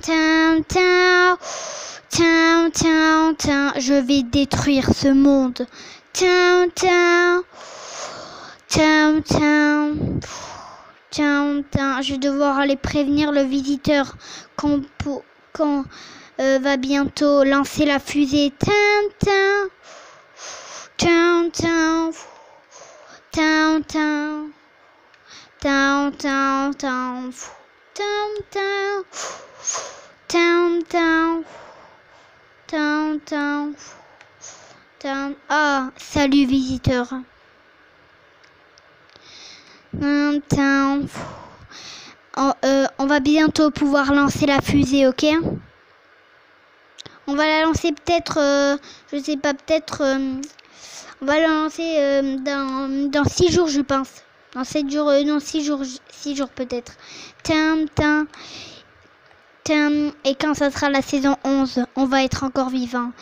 tin, tin, tin. Je vais détruire ce monde. Tin, tin, tin. Je vais devoir aller prévenir le visiteur quand, quand euh, va bientôt lancer la fusée. Tin, tin. Tin, tin, tin. Tin, tin. Tin. Ah, salut visiteur. On, euh, on va bientôt pouvoir lancer la fusée, ok? On va la lancer peut-être, euh, je sais pas, peut-être, euh, on va la lancer dans, dans six jours, je pense. Dans sept jours, euh, non, six jours, six jours peut-être. Et quand ça sera la saison 11, on va être encore vivant.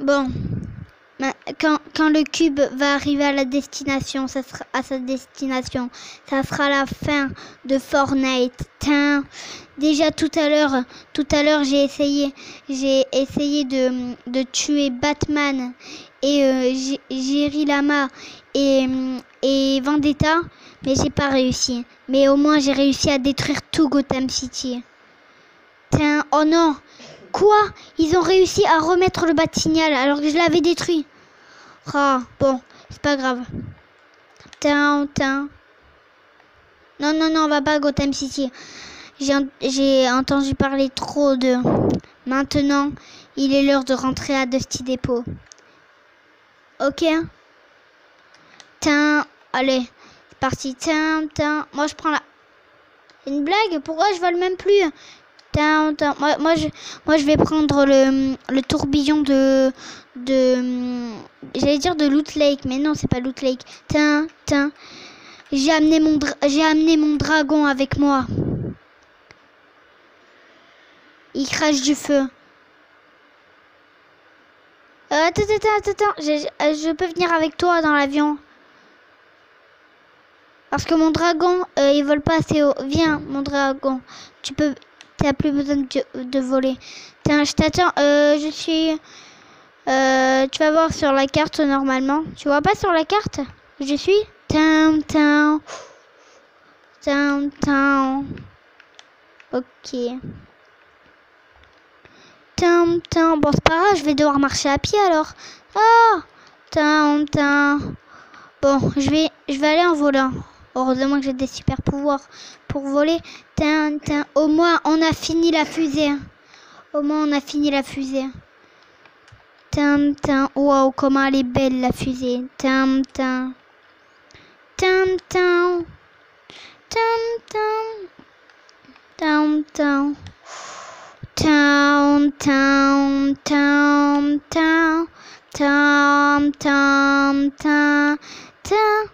Bon. Quand, quand le cube va arriver à destination, ça sera sa destination, ça sera la fin de Fortnite. Tin. Déjà tout à l'heure, tout à l'heure j'ai essayé, j'ai essayé de, tuer Batman et euh, Jerry Lama et, et Vendetta, mais j'ai pas réussi. Mais au moins j'ai réussi à détruire tout Gotham City. Tin. Oh non, quoi Ils ont réussi à remettre le bat-signal alors que je l'avais détruit. Ah, bon, c'est pas grave. Tin, tin. Non, non, non, on va pas à Gotham City. J'ai en- J'ai entendu parler trop de... Maintenant, il est l'heure de rentrer à Dusty Depot. Ok Tin, allez, c'est parti. Tin, tin. Moi, je prends la... Une blague? Pourquoi je vole même plus? Moi, moi, je, moi, je vais prendre le, le tourbillon de... de J'allais dire de Loot Lake, mais non, c'est pas Loot Lake. J'ai amené mon, dragon avec moi. Il crache du feu. Euh, attends, attends, attends, attends. Je, je- je peux venir avec toi dans l'avion. Parce que mon dragon, euh, il vole pas assez haut. Viens, mon dragon. Tu peux... T'as plus besoin de, de voler. Tiens, je t'attends. Je suis... Euh, tu vas voir sur la carte normalement. Tu vois pas sur la carte? Je suis Tin, tin. Tin, tin. Ok. Tin, tin. Bon, c'est pas grave, je vais devoir marcher à pied alors. Ah Tin, tin. Bon, je vais, je vais aller en volant. Heureusement que j'ai des super pouvoirs pour voler. Tintin, au moins on a fini la fusée. Au moins on a fini la fusée. Tintin, waouh, comment elle est belle la fusée. Tintin. Tintin. Tintin. Tintin. Town, town, town, town, town, town, town, town.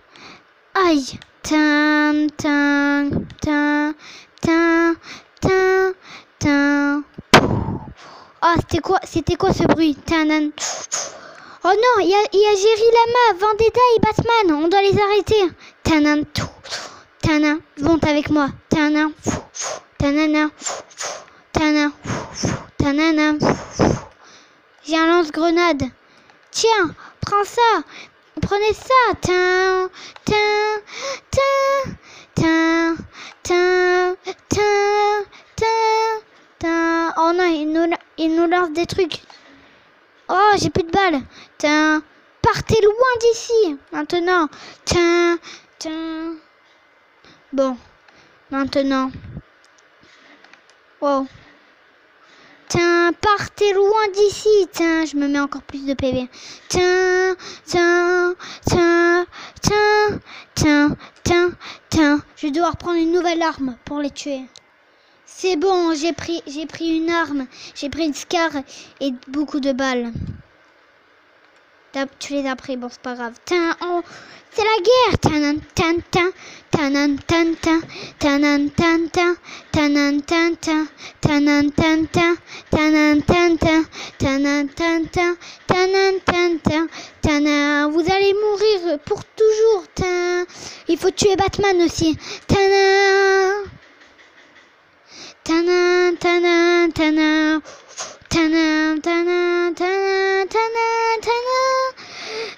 Aïe! Tin, tin, tin, tin, tin, tin. Ah, c'était quoi, c'était quoi ce bruit? Tanan. Oh non, il y a, y a Jerry Lama, Vendetta et Batman. On doit les arrêter. Tanan. Tanan. Monte avec moi. Tanan. Tanana. Tanan. Tanana. J'ai un lance-grenade. Tiens, prends ça. Prenez ça. Oh non, il nous, il nous lance des trucs. Oh, j'ai plus de balles. Partez loin d'ici. Maintenant. Tin, tin. Bon, maintenant. Wow. Tiens, partez loin d'ici. Tiens, je me mets encore plus de PV. Tiens, tiens, tiens, tiens, tiens, tiens, tiens. Je vais devoir prendre une nouvelle arme pour les tuer. C'est bon, j'ai pris, j'ai pris une arme. J'ai pris une scar et beaucoup de balles. Tu les as pris, bon, c'est pas grave. Tiens, oh, c'est la guerre. Tanan, tan, tan, tanan, tan, tan, tanan, tan, tan, tanan, tan, tan, tanan, tan, tan, tanan, tan, tan, tanan, tan, tan, tanan, tan, tan, tanan. Vous allez mourir pour toujours. Tin. Il faut tuer Batman aussi. Tanan. Tana, tana, tana. Tana, tana, tana,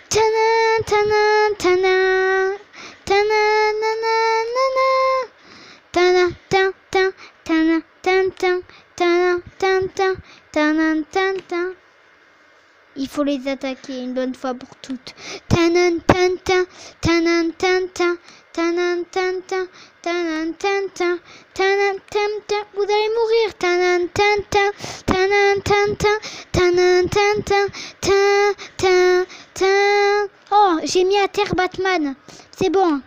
tana, tana. Tana, tana, tana. Tana, nana, nana. Tana, tan, tan, tana, tan, tan, tana, tan, tan, tana, tan, tan. Il faut les attaquer une bonne fois pour toutes. Tanan, tan, tan, tanan, tan, tan, tanan, tan, tan, tanan, tan, tan, tanan, tan, tan. Vous allez mourir. Tanan, tan, tan, tanan, tan, tan, tanan, tan, tan, tan, tan, tan. Oh, j'ai mis à terre Batman. C'est bon.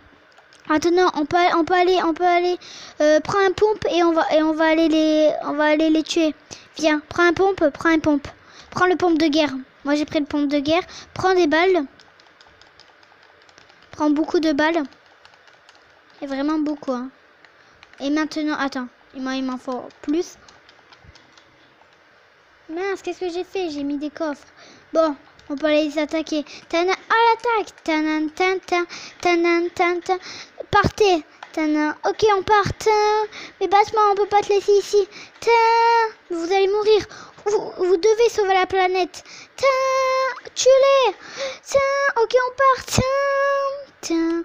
Maintenant, on peut, on peut aller, on peut aller. Euh, prends un pompe et on va, et on va aller les, on va aller les tuer. Viens, prends un pompe, prends un pompe. Prends le pompe de guerre. Moi, j'ai pris le pompe de guerre. Prends des balles. Prends beaucoup de balles. Et vraiment beaucoup. Hein. Et maintenant, attends. Il m'en faut plus. Mince, qu'est-ce que j'ai fait? J'ai mis des coffres. Bon, on peut aller les attaquer. Tana, à l'attaque. Tanan, tan, tan, tanan, tan, tan. Partez. Tana. Ok, on part. Mais Batman, on peut pas te laisser ici. Vous allez mourir. Vous, devez sauver la planète. Tiens, tuez-les. Tiens, ok, on part. Tiens, tiens.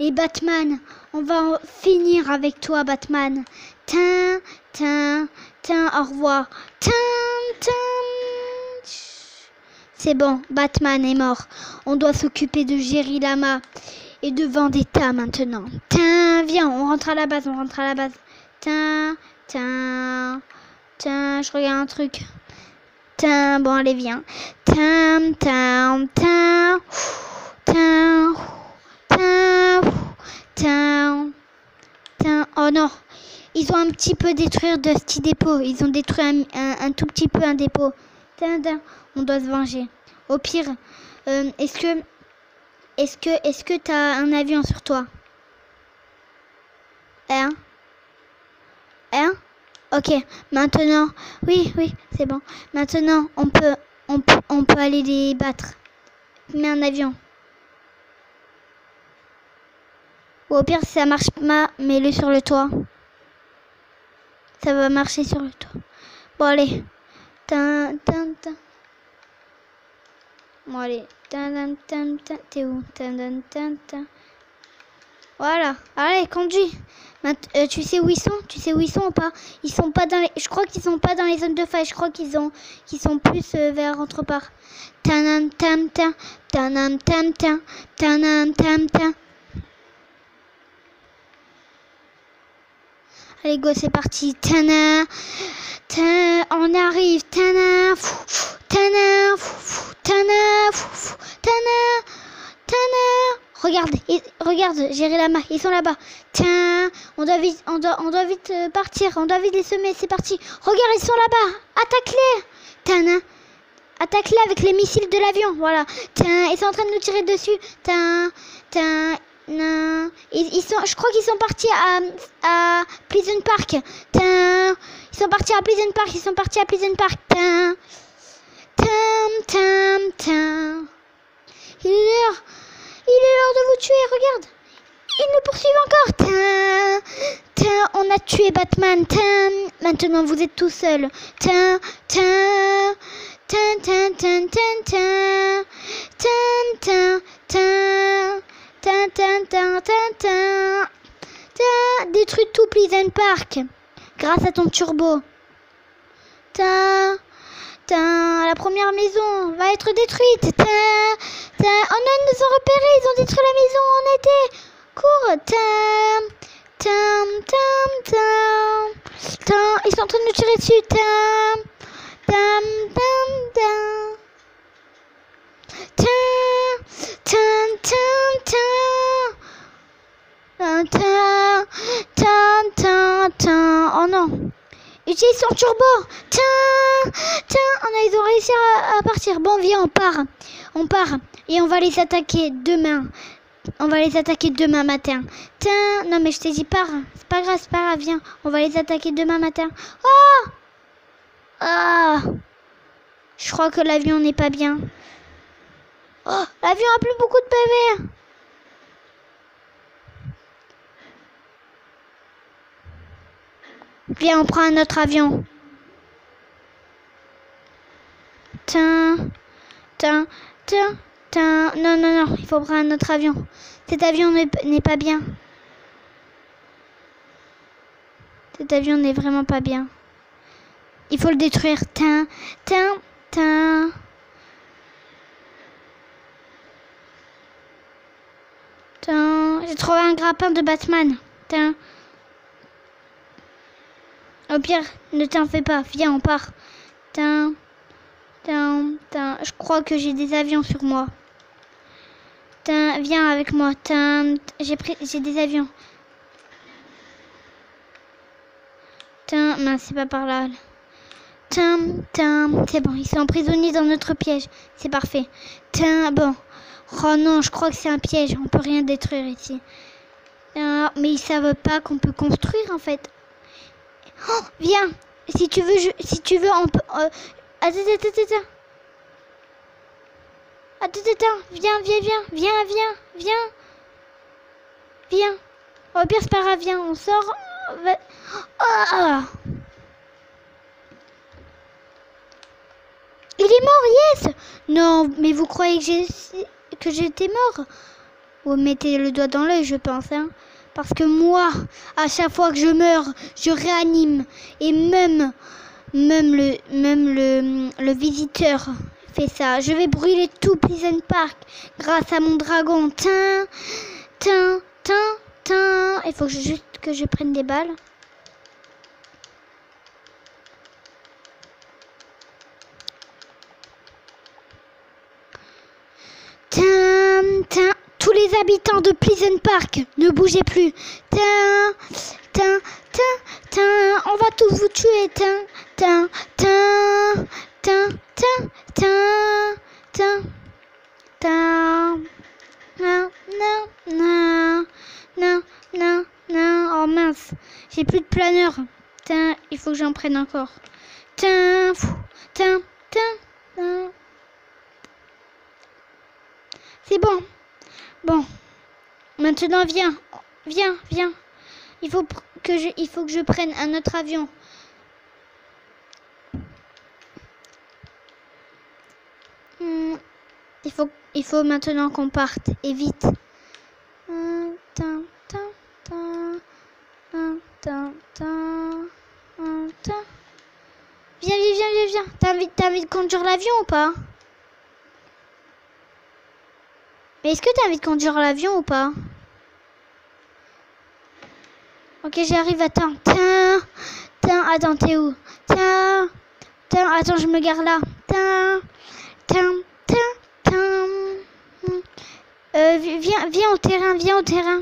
Et Batman, on va finir avec toi, Batman. Tiens, tiens, tiens, au revoir. Tiens, tiens. C'est bon, Batman est mort. On doit s'occuper de Jerry Lama et de Vendetta maintenant. Tiens, viens, on rentre à la base, on rentre à la base. Tiens, tiens, tiens, je regarde un truc. Bon, allez, viens. Tiens, tiens. Oh non, ils ont un petit peu détruit de ce dépôt. Ils ont détruit un, un, un tout petit peu un dépôt. On doit se venger. Au pire, euh, est-ce que, est-ce que, est-ce que t'as un avion sur toi? Hein? Hein? Ok, maintenant, oui, oui, c'est bon. Maintenant, on peut, on on peut aller les battre. Mets un avion. Ou au pire, si ça marche pas, mets-le sur le toit. Ça va marcher sur le toit. Bon, allez. Tin. Bon, allez. T'es où? Voilà. Allez, conduis. Euh, tu sais où ils sont? Tu sais où ils sont ou pas? Ils sont pas dans les... Je crois qu'ils sont pas dans les zones de faille. Je crois qu'ils ont... qu'ils sont plus euh, vers autre part. Tanam tam tam. Tanam tam tam. Tanam tam tam. Allez, go, c'est parti. Tana. Tana. On arrive. Tana. Tana. Tana. Tana. Tana. Regarde, regarde, j'ai la main, ils sont là-bas. Tiens, on doit vite, on doit, on doit vite euh, partir, on doit vite les semer, c'est parti. Regarde, ils sont là-bas, attaque-les. Tana, attaque-les avec les missiles de l'avion, voilà. Tiens, ils sont en train de nous tirer dessus. Tiens, tiens, non. Ils, sont, je crois qu'ils sont partis à, à Pleasant Park. Tiens, ils sont partis à Pleasant Park, ils sont partis à Pleasant Park. Tiens, tiens, tiens. Il est l'heure. Il est l'heure de vous tuer, regarde. Ils nous poursuivent encore. Tiens, on a tué Batman. Maintenant vous êtes tout seul. Tiens, tiens, tiens, tiens, tiens, tiens, tiens, tiens, tiens, tiens, tiens, tiens, tiens, tiens, détruis tout Pleasant Park grâce à ton turbo. Tiens, tiens, la première maison va être détruite. Tiens, Oh non, ils nous ont repérés, ils ont détruit la maison où on était. Cours. Tam, tam, tam, tam. Tam. Ils sont en train de nous tirer dessus. Tam, tam, tam, tam. Tam, tam, tam, tam. Tam, tam, tam, tam. Oh non. Utilise son turbo. Tiens, a, ils ont réussi à, à partir. Bon, viens, on part. On part et on va les attaquer demain. On va les attaquer demain matin. Tiens, non mais je t'ai dit pars. C'est pas grave, c'est pas grave, viens. On va les attaquer demain matin. Oh Ah Je crois que l'avion n'est pas bien. Oh, l'avion a plus beaucoup de PV. Viens, on prend un autre avion. Tiens, tiens, tiens, Non, non, non, il faut prendre un autre avion. Cet avion n'est pas bien. Cet avion n'est vraiment pas bien. Il faut le détruire. Tiens, j'ai trouvé un grappin de Batman. Tiens. Au pire, ne t'en fais pas. Viens, on part. Tiens. Je crois que j'ai des avions sur moi. Viens avec moi. J'ai pris, j'ai des avions. Non, c'est pas par là. C'est bon, ils sont emprisonnés dans notre piège. C'est parfait. Bon. Oh non, je crois que c'est un piège. On peut rien détruire ici. Mais ils savent pas qu'on peut construire en fait. Oh, viens. Si tu veux, si tu veux, on peut. Euh, attends, attends, attends. Attends, attends. Viens, viens, viens, viens, viens, viens. Viens. Au pire, c'est pas grave, viens. On sort. Oh. Il est mort, yes Non, mais vous croyez que j'étais mort? Vous mettez le doigt dans l'œil, je pense. Hein Parce que moi, à chaque fois que je meurs, je réanime. Et même, même le, même le, le visiteur fait ça. Je vais brûler tout Pleasant Park grâce à mon dragon. Il faut que je, juste que je prenne des balles. Tous les habitants de Pleasant Park, ne bougez plus. On va tous vous tuer. Il faut que j'en prenne encore. C'est bon. Bon. Maintenant, viens. Viens, viens. Il faut que je, il faut que je prenne un autre avion. Hmm. Il faut, il faut maintenant qu'on parte. Et vite. Viens, viens, viens, viens, viens. T'as envie, envie de conduire l'avion ou pas? Mais est-ce que tu as envie de conduire l'avion ou pas? Ok, j'arrive, attends. Tiens, tiens, attends, t'es où? Tiens, attends, je me gare là. Euh, viens, viens au terrain, viens au terrain.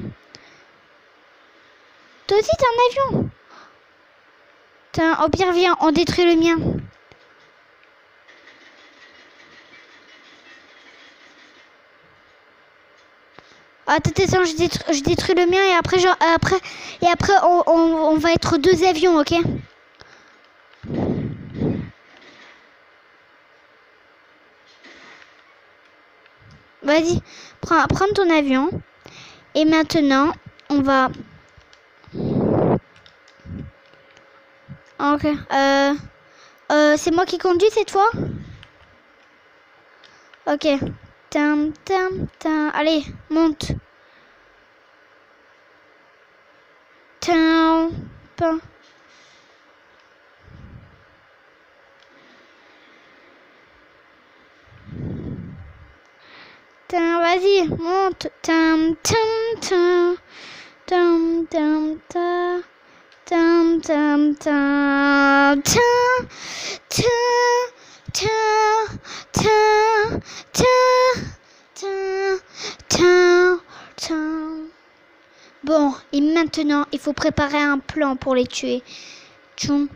Toi aussi, t'as un avion? Tiens, au pire, viens, on détruit le mien. Attends, attends, je détruis, je détruis le mien et après, après, et après on, on, va être deux avions, ok? Vas-y, prends, prends ton avion. Et maintenant, on va... Ok. Euh, euh, c'est moi qui conduis cette fois? Ok. Tam, tam, tam. Allez, monte. Tam, pam. vas-y, monte. Tam, tam, tam. Tam, tam, tam. Tam, tam, tam. Tam, tam. Bon, et maintenant, il faut préparer un plan pour les tuer. Tiens,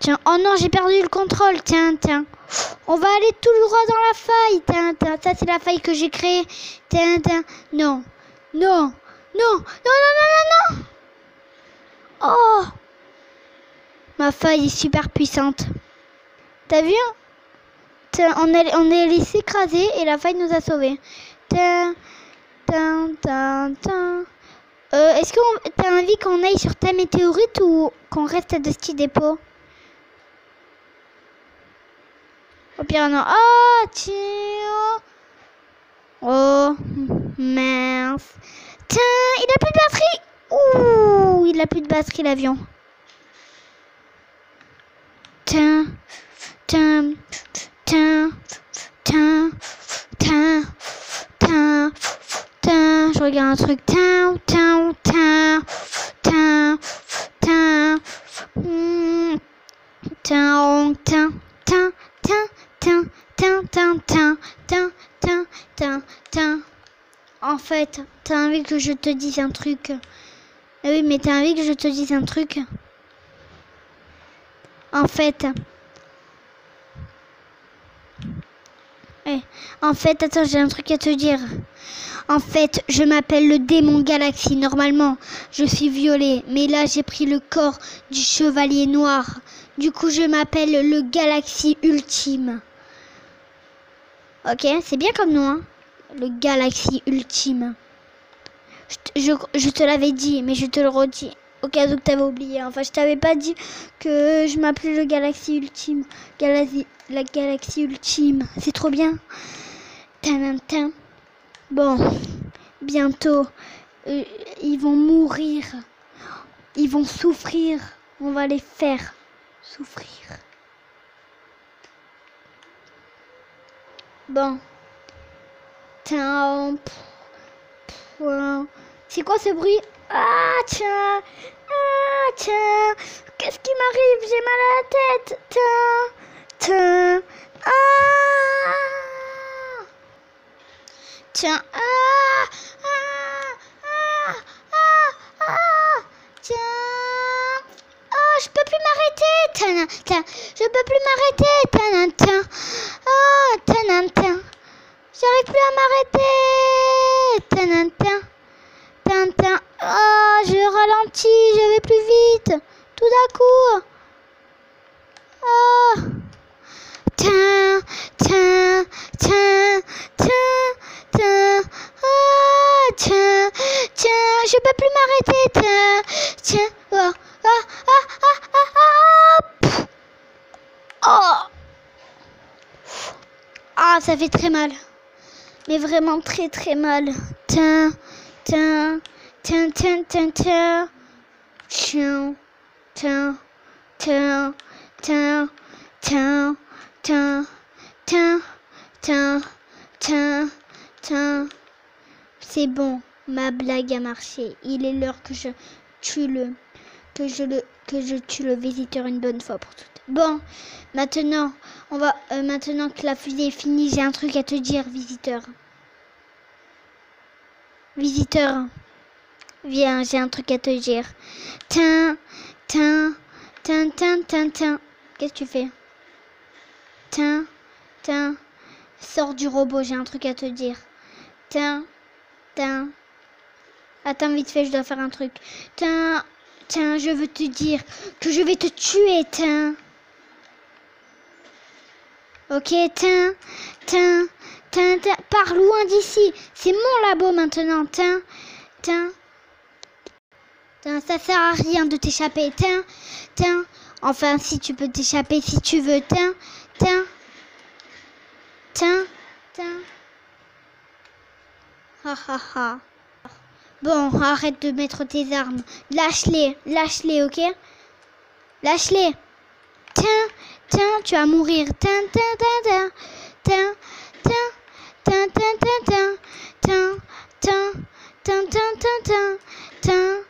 tiens. Oh non, j'ai perdu le contrôle. Tiens, tiens. On va aller tout droit dans la faille. Tiens, tiens. Ça, c'est la faille que j'ai créée. Tiens, tiens. Non, non, non, non, non, non, non, non. Oh Ma faille est super puissante. T'as vu on est, on est allé s'écraser et la faille nous a sauvés. Euh, Est-ce que t'as envie qu'on aille sur ta météorite ou qu'on reste à Dusty Depot? Au pire, non. Oh, tiens. Oh, mince. Tiens, il a plus de batterie. Ouh, il a plus de batterie, l'avion. Tiens, tiens, tiens, tiens, tiens, tiens, tiens. Je regarde un truc. Tiens, tiens, tiens, tiens, tiens. Hmm. Tiens, tiens, tiens, tiens, tiens, tiens, tiens, tiens, tiens, tiens, tiens. En fait, t'as envie que je te dise un truc. Ah oui, mais t'as envie que je te dise un truc. En fait. Eh, En fait, attends, j'ai un truc à te dire. En fait, je m'appelle le démon Galaxy. Normalement, je suis violet, mais là, j'ai pris le corps du chevalier noir. Du coup, je m'appelle le Galaxy Ultime. Ok, c'est bien comme nom, hein Le Galaxy Ultime. Je te l'avais dit, mais je te le redis. Au cas où tu avais oublié. Enfin, je t'avais pas dit que je m'appelais le Galaxy Ultime. Galaxy, la Galaxie Ultime. C'est trop bien. Tanantin. Bon, bientôt, euh, ils vont mourir. Ils vont souffrir. On va les faire souffrir. Bon. Tiens. C'est quoi ce bruit? Ah, tiens. Ah, tiens. Qu'est-ce qui m'arrive? J'ai mal à la tête. Tiens. Tiens. Ah. Tiens. Ah. Ah. Ah. Ah. Ah. Tiens. Oh, je peux plus m'arrêter. Tiens, tiens. Je peux plus m'arrêter. Tiens, tiens. Ah, tiens, tiens. J'arrive plus à m'arrêter. Tanantin. Tintin. Oh, je ralentis, je vais plus vite. Tout d'un coup. Oh. Tin, tin, tin, tin, tin. Ah, tiens, tiens, je peux plus m'arrêter. Tiens, tiens. Oh, ah, ah, ah, ah, ah. Oh. Ah, ça fait très mal mais vraiment très très mal. Tiens, tiens, tiens, tiens. Tiens, tiens, tiens, tiens, tiens, tiens, tiens, tiens, tiens, tiens. C'est bon, ma blague a marché. Il est l'heure que je tue le, que je le, que je tue le visiteur une bonne fois pour toutes. Bon, maintenant, on va, euh, maintenant que la fusée est finie, j'ai un truc à te dire, visiteur. Visiteur, viens, j'ai un truc à te dire. Tiens, tiens, tiens, tiens, tiens, tiens. Qu'est-ce que tu fais? Tiens, tiens, sors du robot, j'ai un truc à te dire. Tiens, tiens. Attends, vite fait, je dois faire un truc. Tiens, tiens, je veux te dire que je vais te tuer, tiens. Ok, tiens, tiens, tiens, tiens, pars loin d'ici. C'est mon labo maintenant, tiens, tiens ça sert à rien de t'échapper. Tiens, tiens. Enfin, si tu peux t'échapper, si tu veux. Tiens, tiens. Tiens, tiens. Ha ha ha. Bon, arrête de mettre tes armes. Lâche-les, lâche-les, ok Lâche-les. Tiens, tiens, tu vas mourir. Tiens. Tiens, tiens, tiens, tiens, tiens. Tiens, tiens, tiens, tiens, tiens. tiens.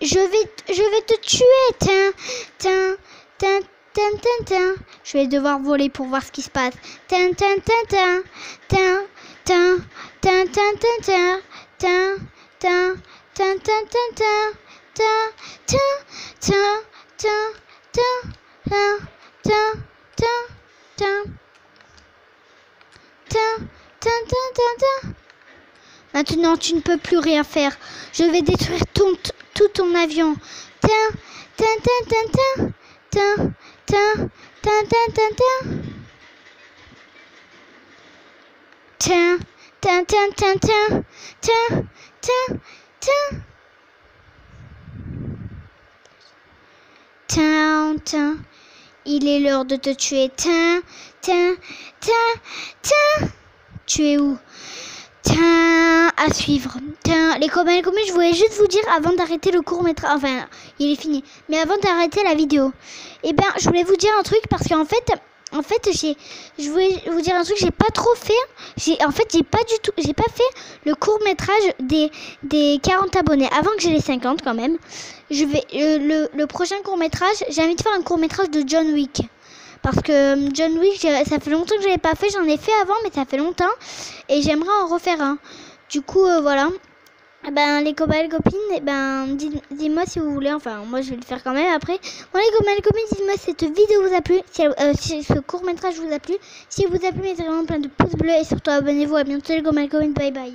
je vais, je vais te tuer. Je vais devoir voler pour voir ce qui se passe. Maintenant, tu ne peux plus rien faire. Je vais détruire tout ton avion. Tin, tin, tin. Il est l'heure de te tuer. Tin. Tu es où? Tiens, à suivre. Tiens, les copains les je voulais juste vous dire avant d'arrêter le court métrage. Enfin, il est fini. Mais avant d'arrêter la vidéo, eh bien, je voulais vous dire un truc parce qu'en fait, en fait, j'ai, je voulais vous dire un truc, j'ai pas trop fait. J'ai, en fait, j'ai pas du tout, j'ai pas fait le court métrage des, des 40 abonnés avant que j'ai les 50 quand même. Je vais, euh, le, le prochain court métrage, j'ai envie de faire un court métrage de John Wick. Parce que euh, John Wick, ça fait longtemps que je l'ai pas fait. J'en ai fait avant, mais ça fait longtemps. Et j'aimerais en refaire un. Du coup, euh, voilà. Eh ben, les copains et les copines, eh ben, dites-moi si vous voulez. Enfin, moi, je vais le faire quand même après. Bon, les copains et les copines, dites-moi si cette vidéo vous a plu. Si, euh, ce court métrage vous a plu. Si vous a plu, mettez vraiment plein de pouces bleus. Et surtout, abonnez-vous. À bientôt, les copains et les copines. Bye bye.